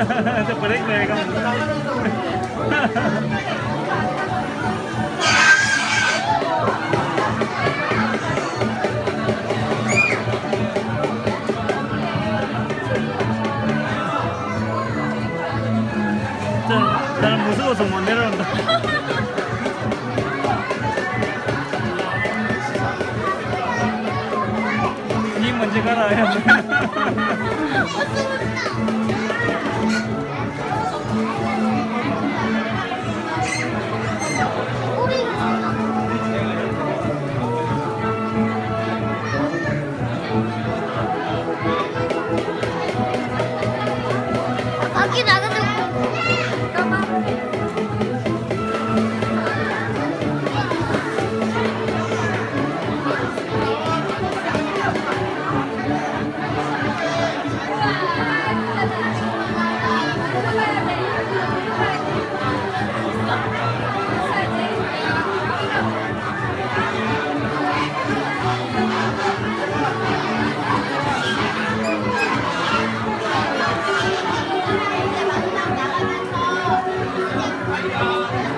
Se puede ir, 나는 무서워서 못 내려온 다. 니 먼저 가 라. Hallelujah.